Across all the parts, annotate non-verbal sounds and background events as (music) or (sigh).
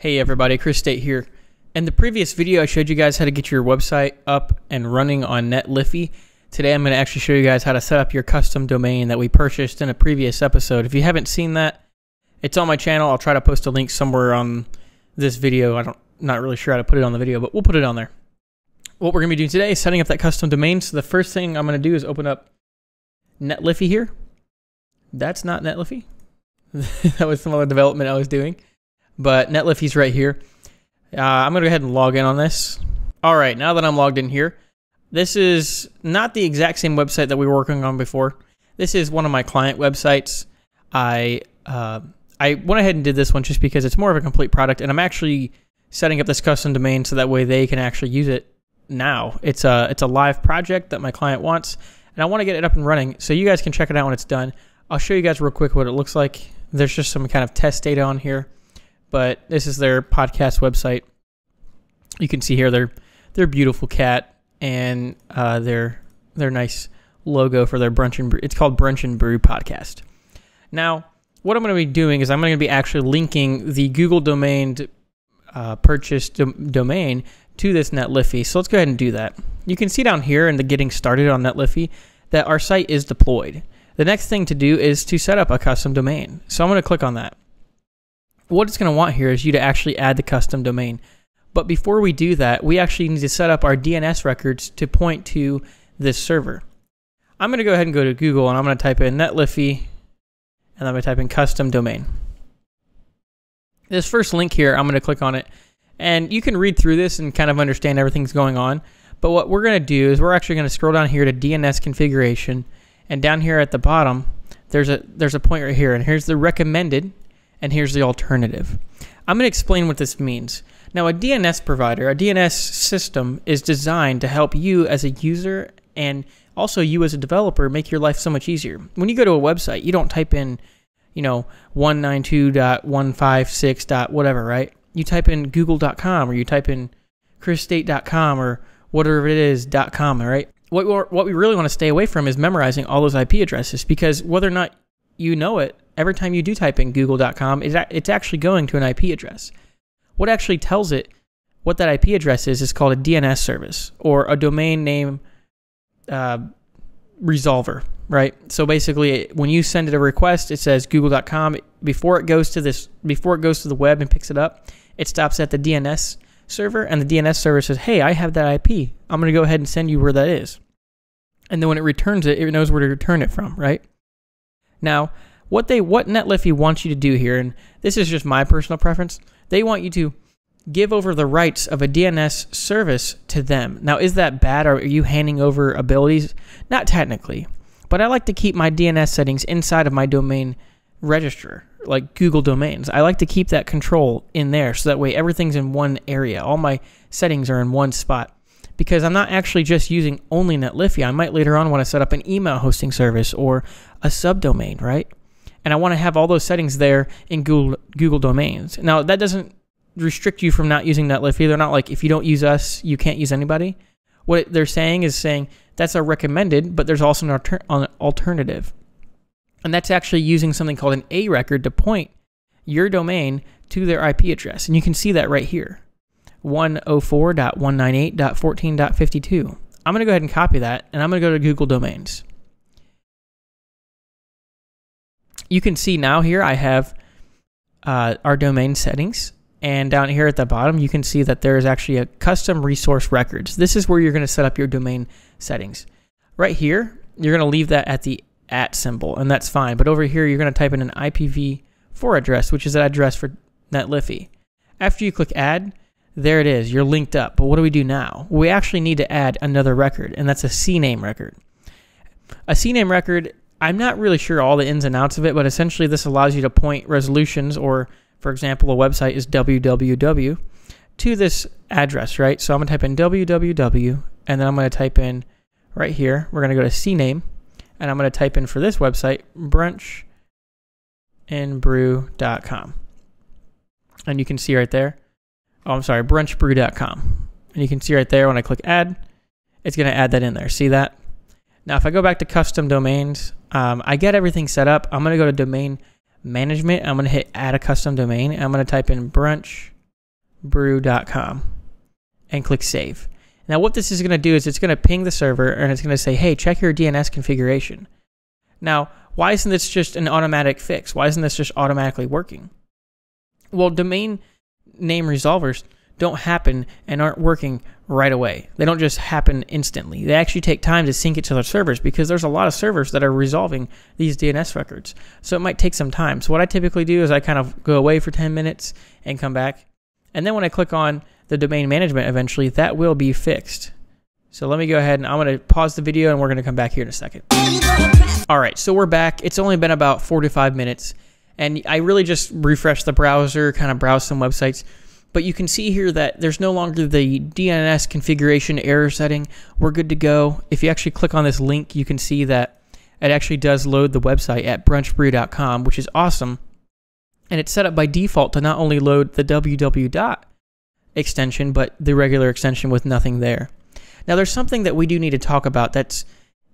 Hey everybody, Chris Stayte here. In the previous video, I showed you guys how to get your website up and running on Netlify. Today, I'm going to actually show you guys how to set up your custom domain that we purchased in a previous episode. If you haven't seen that, it's on my channel. I'll try to post a link somewhere on this video. I don't, not really sure how to put it on the video, but we'll put it on there. What we're going to be doing today is setting up that custom domain. So the first thing I'm going to do is open up Netlify here. That's not Netlify. (laughs) that was some other development I was doing but Netlify's right here. Uh, I'm going to go ahead and log in on this. All right, now that I'm logged in here, this is not the exact same website that we were working on before. This is one of my client websites. I uh, I went ahead and did this one just because it's more of a complete product, and I'm actually setting up this custom domain so that way they can actually use it now. It's a it's a live project that my client wants, and I want to get it up and running so you guys can check it out when it's done. I'll show you guys real quick what it looks like. There's just some kind of test data on here but this is their podcast website. You can see here their their beautiful cat and uh, their their nice logo for their brunch and brew. It's called Brunch and Brew Podcast. Now, what I'm going to be doing is I'm going to be actually linking the Google domain uh, purchased do- domain to this Netlify. So let's go ahead and do that. You can see down here in the getting started on Netlify that our site is deployed. The next thing to do is to set up a custom domain. So I'm going to click on that what it's going to want here is you to actually add the custom domain. But before we do that, we actually need to set up our DNS records to point to this server. I'm going to go ahead and go to Google and I'm going to type in netlify and I'm going to type in custom domain. This first link here, I'm going to click on it and you can read through this and kind of understand everything's going on. But what we're going to do is we're actually going to scroll down here to DNS configuration and down here at the bottom, there's a there's a point right here and here's the recommended and here's the alternative. I'm going to explain what this means. Now, a DNS provider, a DNS system, is designed to help you as a user and also you as a developer make your life so much easier. When you go to a website, you don't type in, you know, 192.156. whatever, right? You type in google.com or you type in chrisstayte.com or whatever it is .com, all right? What what we really want to stay away from is memorizing all those IP addresses because whether or not you know it, every time you do type in google.com, it's actually going to an IP address. What actually tells it what that IP address is is called a DNS service or a domain name uh, resolver, right? So basically, when you send it a request, it says google.com. Before it goes to this, before it goes to the web and picks it up, it stops at the DNS server, and the DNS server says, "Hey, I have that IP. I'm going to go ahead and send you where that is." And then when it returns it, it knows where to return it from, right? Now, what they what Netlify wants you to do here, and this is just my personal preference, they want you to give over the rights of a DNS service to them. Now, is that bad? Are you handing over abilities? Not technically, but I like to keep my DNS settings inside of my domain registrar, like Google Domains. I like to keep that control in there so that way everything's in one area. All my settings are in one spot because I'm not actually just using only Netlify. I might later on want to set up an email hosting service or a subdomain, right? And I want to have all those settings there in Google Google Domains. Now that doesn't restrict you from not using Netlify. They're not like if you don't use us, you can't use anybody. What they're saying is saying that's a recommended, but there's also an, alter- an alternative, and that's actually using something called an A record to point your domain to their IP address, and you can see that right here. 104.198.14.52. I'm going to go ahead and copy that, and I'm going to go to Google Domains. You can see now here I have uh, our domain settings, and down here at the bottom, you can see that there is actually a custom resource records. This is where you're going to set up your domain settings. Right here, you're going to leave that at the at symbol, and that's fine. But over here, you're going to type in an IPv4 address, which is an address for Netlify. After you click add, there it is. You're linked up. But what do we do now? We actually need to add another record, and that's a CNAME record. A CNAME record, I'm not really sure all the ins and outs of it, but essentially this allows you to point resolutions, or for example, a website is www to this address, right? So I'm going to type in www, and then I'm going to type in right here, we're going to go to CNAME, and I'm going to type in for this website, brunchandbrew.com. And you can see right there, oh, I'm sorry, brunchbrew.com. And you can see right there when I click add, it's going to add that in there. See that? Now, if I go back to custom domains, um, I get everything set up. I'm going to go to domain management. I'm going to hit add a custom domain. I'm going to type in brunchbrew.com and click save. Now, what this is going to do is it's going to ping the server and it's going to say, hey, check your DNS configuration. Now, why isn't this just an automatic fix? Why isn't this just automatically working? Well, domain name resolvers don't happen and aren't working right away. They don't just happen instantly. They actually take time to sync it to their servers because there's a lot of servers that are resolving these DNS records. So it might take some time. So what I typically do is I kind of go away for 10 minutes and come back. And then when I click on the domain management eventually, that will be fixed. So let me go ahead and I'm going to pause the video and we're going to come back here in a second. All right, so we're back. It's only been about 45 minutes and I really just refreshed the browser, kind of browse some websites. But you can see here that there's no longer the DNS configuration error setting. We're good to go. If you actually click on this link, you can see that it actually does load the website at brunchbrew.com, which is awesome. And it's set up by default to not only load the www extension, but the regular extension with nothing there. Now, there's something that we do need to talk about that's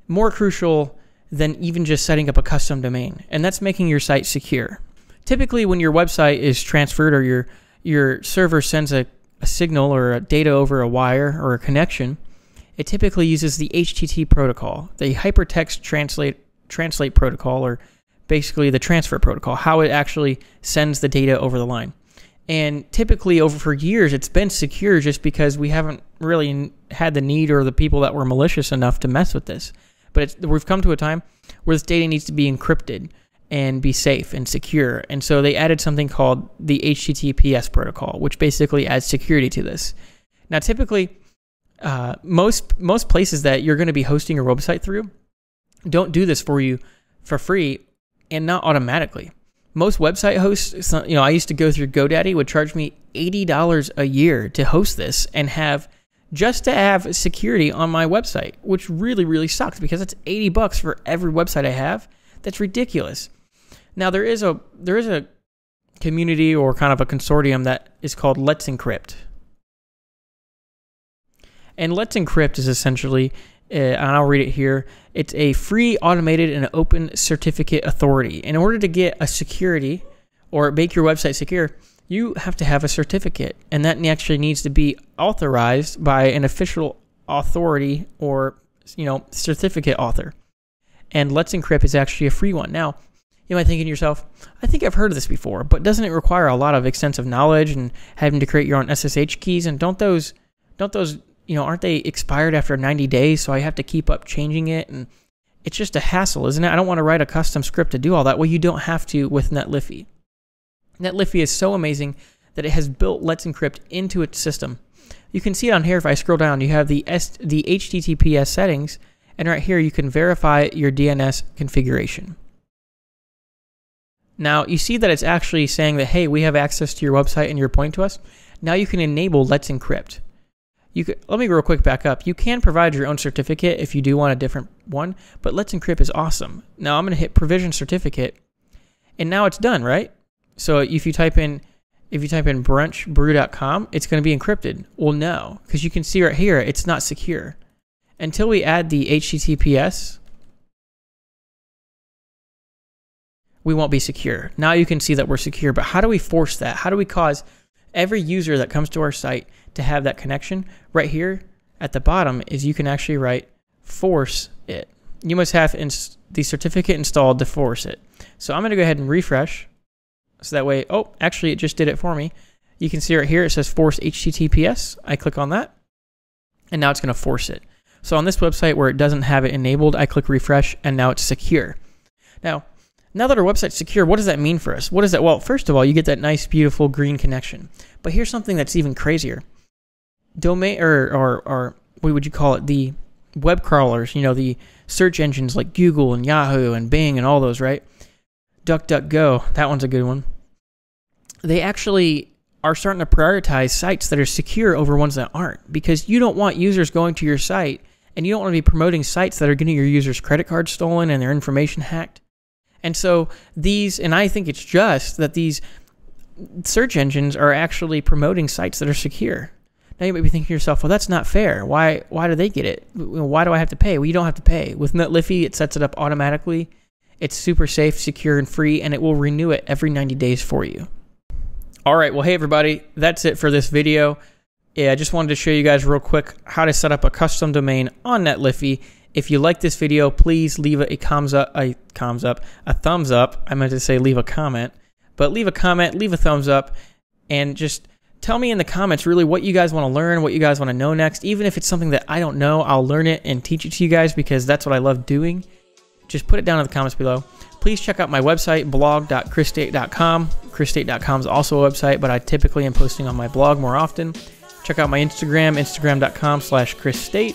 more crucial than even just setting up a custom domain, and that's making your site secure. Typically, when your website is transferred or your your server sends a, a signal or a data over a wire or a connection, it typically uses the HTTP protocol, the hypertext translate translate protocol, or basically the transfer protocol, how it actually sends the data over the line. And typically, over for years, it's been secure just because we haven't really had the need or the people that were malicious enough to mess with this. But we've come to a time where this data needs to be encrypted and be safe and secure. And so they added something called the HTTPS protocol, which basically adds security to this. Now, typically, uh, most most places that you're going to be hosting your website through don't do this for you for free and not automatically most website hosts, you know, I used to go through GoDaddy would charge me $80 a year to host this and have just to have security on my website, which really really sucks because it's 80 bucks for every website I have. That's ridiculous. Now there is a there is a community or kind of a consortium that is called Let's Encrypt. And Let's Encrypt is essentially uh, and I'll read it here. It's a free, automated, and open certificate authority. In order to get a security or make your website secure, you have to have a certificate, and that actually needs to be authorized by an official authority or you know certificate author. And Let's Encrypt is actually a free one. Now, you might think to yourself, I think I've heard of this before, but doesn't it require a lot of extensive knowledge and having to create your own SSH keys? And don't those don't those you know, aren't they expired after 90 days? So I have to keep up changing it. And it's just a hassle, isn't it? I don't want to write a custom script to do all that. Well, you don't have to with Netlify. Netlify is so amazing that it has built Let's Encrypt into its system. You can see it on here if I scroll down. You have the, S, the HTTPS settings, and right here you can verify your DNS configuration. Now, you see that it's actually saying that, hey, we have access to your website and you're pointing to us. Now you can enable Let's Encrypt you could, let me real quick back up. You can provide your own certificate if you do want a different one, but Let's Encrypt is awesome. Now I'm going to hit provision certificate, and now it's done, right? So if you type in if you type in brunchbrew.com, it's going to be encrypted. Well, no, because you can see right here, it's not secure. Until we add the HTTPS, we won't be secure. Now you can see that we're secure, but how do we force that? How do we cause every user that comes to our site to have that connection, right here at the bottom is you can actually write force it. You must have the certificate installed to force it. So I'm going to go ahead and refresh. So that way, oh, actually it just did it for me. You can see right here, it says force HTTPS. I click on that and now it's going to force it. So on this website where it doesn't have it enabled, I click refresh and now it's secure. Now, now that our website's secure, what does that mean for us? What is that? Well, first of all, you get that nice, beautiful green connection. But here's something that's even crazier. Domain, or, or, or what would you call it? The web crawlers, you know, the search engines like Google and Yahoo and Bing and all those, right? DuckDuckGo, that one's a good one. They actually are starting to prioritize sites that are secure over ones that aren't because you don't want users going to your site and you don't want to be promoting sites that are getting your users' credit cards stolen and their information hacked. And so these, and I think it's just that these search engines are actually promoting sites that are secure. Now you might be thinking to yourself, well, that's not fair. Why, why do they get it? Why do I have to pay? Well, you don't have to pay. With Netlify, it sets it up automatically. It's super safe, secure, and free, and it will renew it every 90 days for you. All right, well, hey everybody, that's it for this video. Yeah, I just wanted to show you guys real quick how to set up a custom domain on Netlify. If you like this video, please leave a, a thumbs up, a up, a thumbs up. I meant to say leave a comment, but leave a comment, leave a thumbs up, and just tell me in the comments really what you guys want to learn, what you guys want to know next. Even if it's something that I don't know, I'll learn it and teach it to you guys because that's what I love doing. Just put it down in the comments below. Please check out my website, blog.chrisstayte.com. Chrisstayte.com is also a website, but I typically am posting on my blog more often. Check out my Instagram, instagram.com slash chrisstayte,